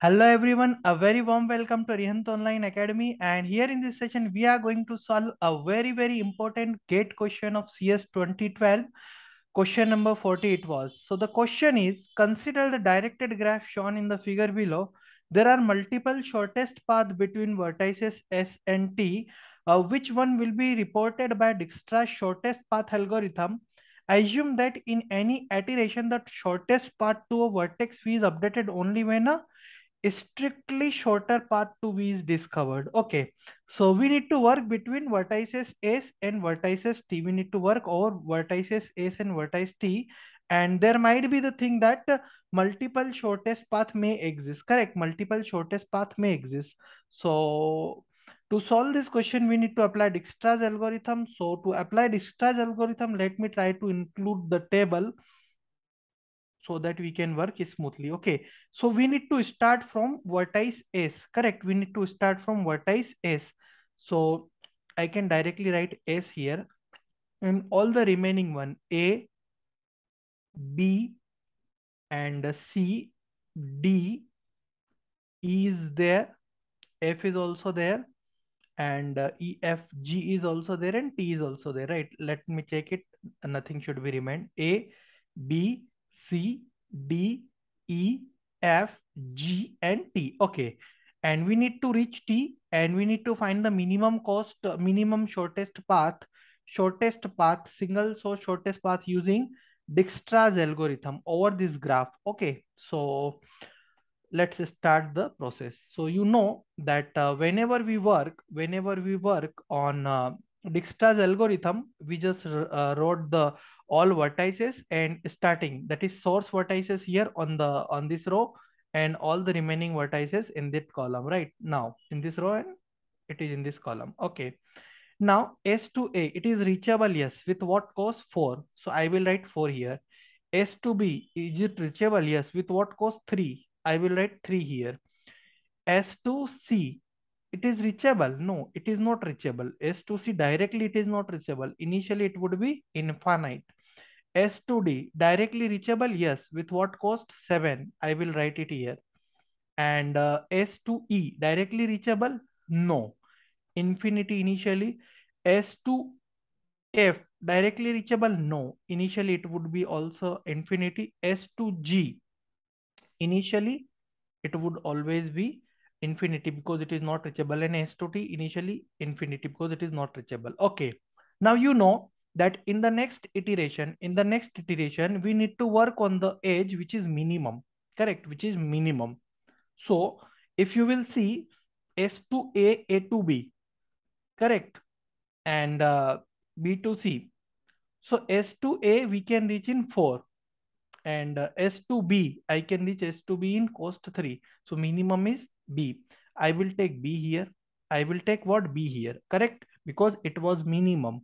Hello everyone, a very warm welcome to Arihant Online Academy and here in this session we are going to solve a very very important gate question of CS 2012 question number 40 it was. So the question is consider the directed graph shown in the figure below. There are multiple shortest path between vertices S and T. Uh, which one will be reported by Dijkstra's shortest path algorithm? Assume that in any iteration the shortest path to a vertex V is updated only when a strictly shorter path to V is discovered. Okay, so we need to work between vertices S and vertices T. We need to work over vertices S and vertices T. And there might be the thing that multiple shortest path may exist. Correct, multiple shortest path may exist. So to solve this question, we need to apply Dijkstra's algorithm. So to apply Dijkstra's algorithm, let me try to include the table so that we can work smoothly. Okay, so we need to start from vertex S, correct? We need to start from vertex S. So I can directly write S here and all the remaining one A, B and C, D is there, F is also there and uh, E, F, G is also there and T is also there, right? Let me check it. Nothing should be remain. A, B, C, D, E, F, G, and T. Okay. And we need to reach T and we need to find the minimum cost, minimum shortest path, shortest path, single source shortest path using Dijkstra's algorithm over this graph. Okay. So let's start the process. So you know that uh, whenever we work, whenever we work on uh, Dijkstra's algorithm, we just uh, wrote the all vertices and starting. That is source vertices here on the on this row and all the remaining vertices in that column right? Now in this row and it is in this column. Okay. Now s to a it is reachable yes. With what cost? 4 so i will write 4 here. S to b is it reachable? Yes. With what cost? 3 i will write 3 here. S to c it is reachable? No it is not reachable. S to c directly it is not reachable. Initially it would be infinite S to D directly reachable? Yes. With what cost? 7. I will write it here. And uh, S to E directly reachable? No. Infinity initially. S to F directly reachable? No. Initially it would be also infinity. S to G initially it would always be infinity because it is not reachable and S to T initially infinity because it is not reachable. Okay. Now you know that in the next iteration, in the next iteration, we need to work on the edge, which is minimum, correct, which is minimum. So if you will see S to A, A to B, correct, and uh, B to C. So S to A, we can reach in 4 and uh, S to B, I can reach S to B in cost 3. So minimum is B. I will take B here. I will take what B here, correct? Because it was minimum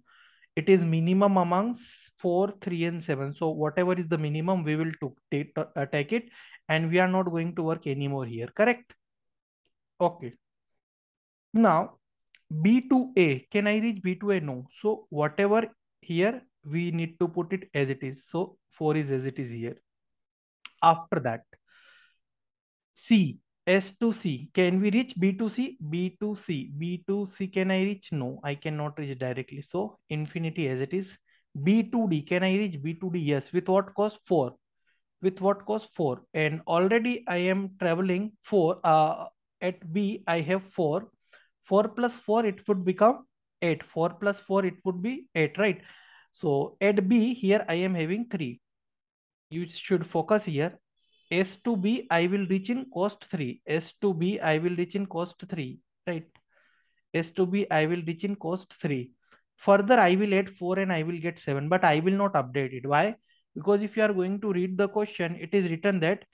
it is minimum among 4 3 and 7 so whatever is the minimum we will to take, uh, take it. And we are not going to work anymore here. Correct? Okay. Now b to a. Can i reach b to a? No. So whatever here we need to put it as it is. So 4 is as it is here. After that c S to C. Can we reach B to C? B to C. B to C. Can I reach? No, I cannot reach directly. So infinity as it is. B to D. Can I reach B to D? Yes. With what cost? 4. With what cost? 4. And already I am traveling 4. Uh, at B, I have 4. 4 plus 4, it would become 8. 4 plus 4, it would be 8, right? So at B, here I am having 3. You should focus here. S to B, I will reach in cost 3. S to B, I will reach in cost 3, right? S to B, I will reach in cost 3. Further, I will add 4 and I will get 7, but I will not update it. Why? Because if you are going to read the question, it is written that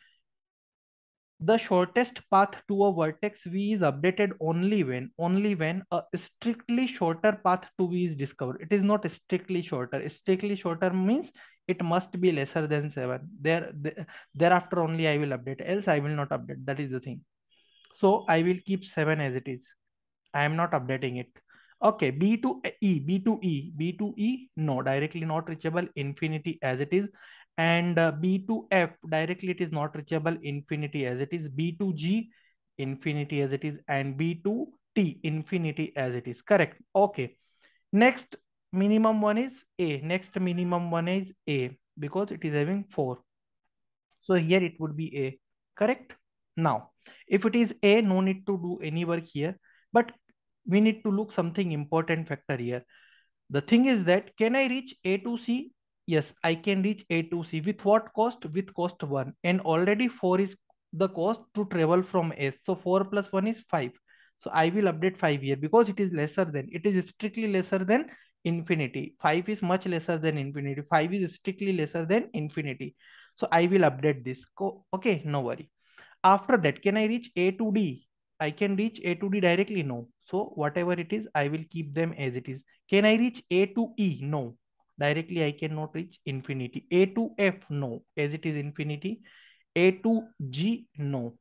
the shortest path to a vertex V is updated only when, only when a strictly shorter path to V is discovered. It is not strictly shorter. Strictly shorter means it must be lesser than 7 there, there thereafter only i will update. Else i will not update. That is the thing. So i will keep 7 as it is. I am not updating it. Okay b to e b to e b to e no directly not reachable infinity as it is. And uh, b to f directly it is not reachable infinity as it is. B to g infinity as it is. And b to t infinity as it is. Correct. Okay. Next minimum one is a next minimum one is a because it is having 4 so here it would be a correct? Now if it is a no need to do any work here but we need to look something important factor here. The thing is that can i reach a to c? Yes i can reach a to c. With what cost? With cost 1 and already 4 is the cost to travel from s so 4 plus 1 is 5 so i will update 5 here because it is lesser than it is strictly lesser than infinity. 5 is much lesser than infinity. 5 is strictly lesser than infinity. So i will update this. Okay no worry. After that can i reach a to d? I can reach a to d directly? No. So whatever it is i will keep them as it is. Can i reach a to e? No. Directly i cannot reach infinity. A to f? No. As it is infinity. A to g? No.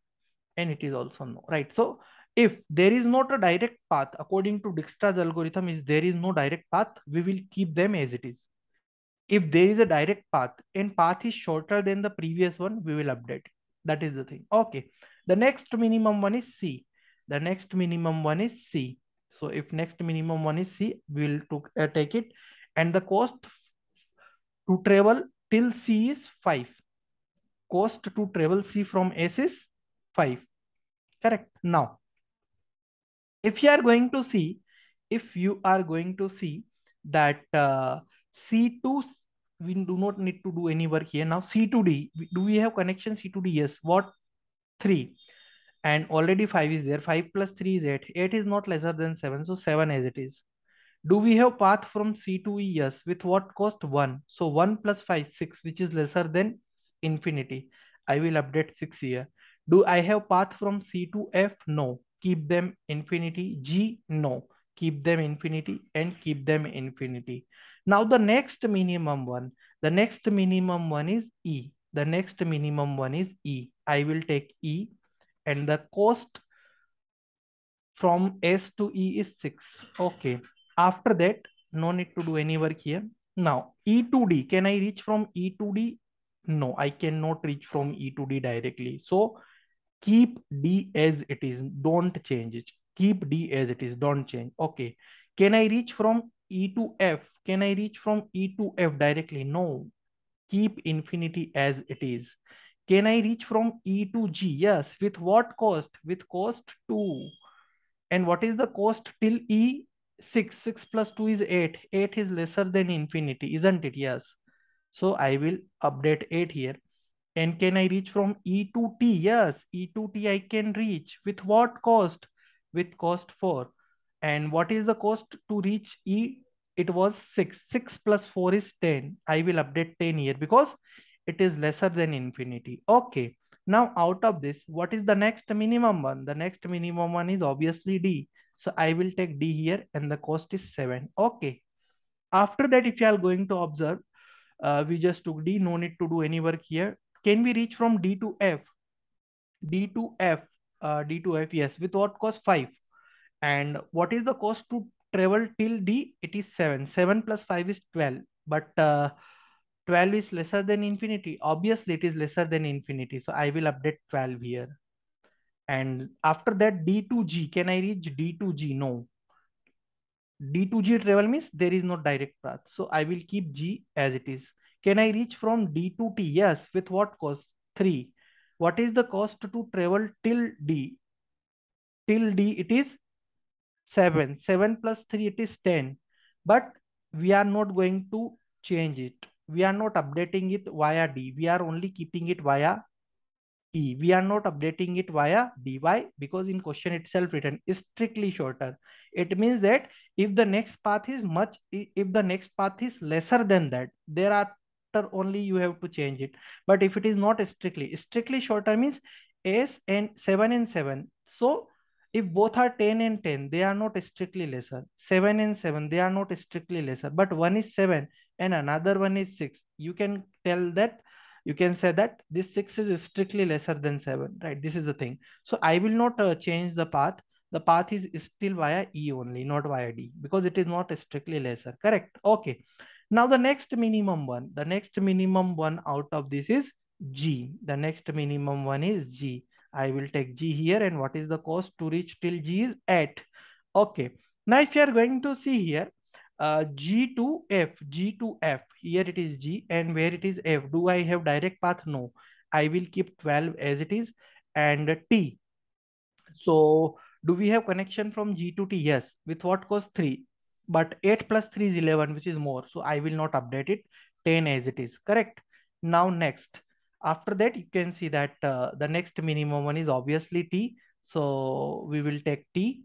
And it is also no. Right. So if there is not a direct path according to dijkstra's algorithm is there is no direct path we will keep them as it is. If there is a direct path and path is shorter than the previous one we will update. That is the thing. Okay. The next minimum one is c. The next minimum one is c. So if next minimum one is c we will took, uh, take it. And the cost to travel till c is 5 cost to travel c from s is 5 correct. Now if you are going to see if you are going to see that uh, c2 we do not need to do any work here. Now c2d do we have connection c2d yes. What? 3 and already 5 is there. 5 plus 3 is 8 8 is not lesser than 7 so 7 as it is. Do we have path from c to e? Yes. With what cost? 1 so 1 plus 5 6 which is lesser than infinity. I will update 6 here. Do i have path from c to f? No keep them infinity g no keep them infinity and keep them infinity now the next minimum one, the next minimum one is E. The next minimum one is E. I will take E and the cost from S to E is 6. Okay. After that, no need to do any work here. Now, E to D, can I reach from E to D? No, I cannot reach from E to D directly. So keep D as it is. Don't change it. Keep D as it is. Don't change. Okay. Can I reach from E to F? Can I reach from E to F directly? No. Keep infinity as it is. Can I reach from E to G? Yes. With what cost? With cost 2. And what is the cost till E? 6. 6 plus 2 is 8. 8 is lesser than infinity, isn't it? Yes. So I will update 8 here. And can I reach from E to T? Yes, E to T I can reach. With what cost? With cost 4. And what is the cost to reach E? It was 6. 6 plus 4 is 10. I will update 10 here because it is lesser than infinity. Okay. Now out of this, what is the next minimum one? The next minimum one is obviously D. So I will take D here and the cost is 7. Okay. After that, if you are going to observe, uh, we just took D, no need to do any work here. Can we reach from D to F? D to F, uh, D to F, yes. With what cost? 5. And what is the cost to travel till D? It is 7. 7 plus 5 is 12. But uh, 12 is lesser than infinity. Obviously, it is lesser than infinity. So I will update 12 here. And after that, D to G. Can I reach D to G? No. D to G travel means there is no direct path. So I will keep G as it is. Can I reach from D to T? Yes. With what cost? 3. What is the cost to travel till D? Till D it is 7. 7 plus 3 it is 10. But we are not going to change it. We are not updating it via D. We are only keeping it via E. We are not updating it via D. Why? Because in question itself written is strictly shorter. It means that if the next path is much, if the next path is lesser than that, there are only you have to change it. But if it is not strictly, strictly shorter means S and 7 and 7. So if both are 10 and 10 they are not strictly lesser. 7 and 7 they are not strictly lesser. But one is 7 and another one is 6 you can tell that you can say that this 6 is strictly lesser than 7 right? This is the thing. So i will not uh, change the path. The path is still via e only not via d because it is not strictly lesser. Correct? Okay Now the next minimum one, the next minimum one out of this is G. The next minimum one is G. I will take G here and what is the cost to reach till G is 8. Okay. Now if you are going to see here, uh, G to F, G to F, here it is G and where it is F. Do I have direct path? No. I will keep 12 as it is and T. So do we have connection from G to T? Yes. With what cost? 3. But 8 plus 3 is 11, which is more. So I will not update it. 10 as it is. Correct. Now next. After that, you can see that uh, the next minimum one is obviously T. So we will take T.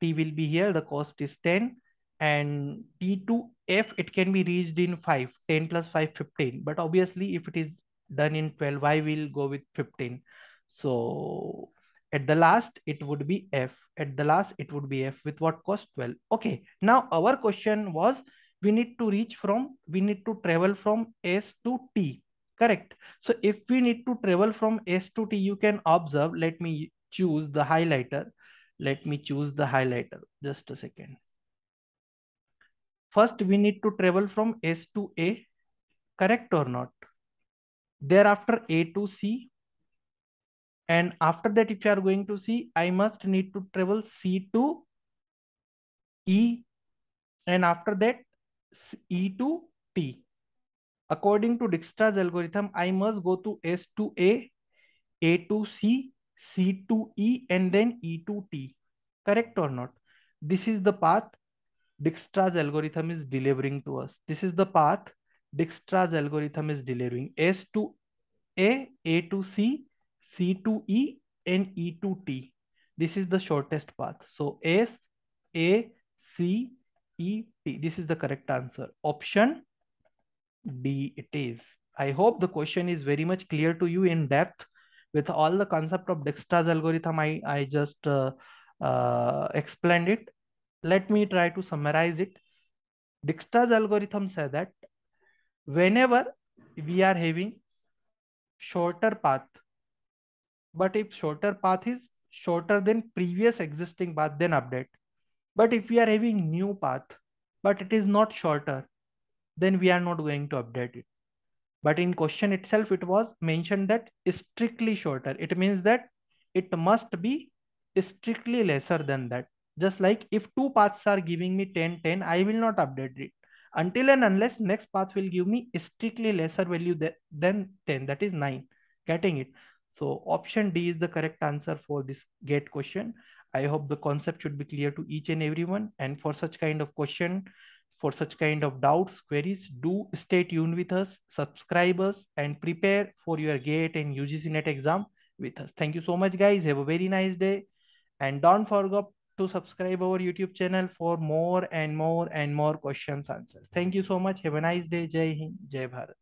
T will be here. The cost is 10. And T to F, it can be reached in 5. 10 plus 5, 15. But obviously, if it is done in 12, I will go with 15. So at the last, it would be F. At the last, it would be F with what cost 12. Okay. Now our question was, we need to reach from, we need to travel from S to T. Correct. So if we need to travel from S to T, you can observe, let me choose the highlighter. Let me choose the highlighter. Just a second. First, we need to travel from S to A. Correct or not? Thereafter, A to C and after that, if you are going to see, I must need to travel C to E. And after that, E to T. According to Dijkstra's algorithm, I must go to S to A, A to C, C to E, and then E to T. Correct or not? This is the path Dijkstra's algorithm is delivering to us. This is the path Dijkstra's algorithm is delivering. S to A, A to C, C to E and E to T. This is the shortest path. So S, A, C, E, T. This is the correct answer. Option D it is. I hope the question is very much clear to you in depth with all the concept of Dijkstra's algorithm. I, I just uh, uh, explained it. Let me try to summarize it. Dijkstra's algorithm says that whenever we are having shorter path but if shorter path is shorter than previous existing path, then update. But if we are having new path, but it is not shorter, then we are not going to update it. But in question itself, it was mentioned that strictly shorter. It means that it must be strictly lesser than that. Just like if two paths are giving me 10, 10, I will not update it until and unless next path will give me strictly lesser value than 10, that is 9. Getting it? So option D is the correct answer for this GATE question. I hope the concept should be clear to each and everyone. And for such kind of question, for such kind of doubts, queries, do stay tuned with us, subscribe us and prepare for your GATE and UGC NET exam with us. Thank you so much guys. Have a very nice day. And don't forget to subscribe our YouTube channel for more and more and more questions answers. Thank you so much. Have a nice day. Jai Hind, Jai Bharat.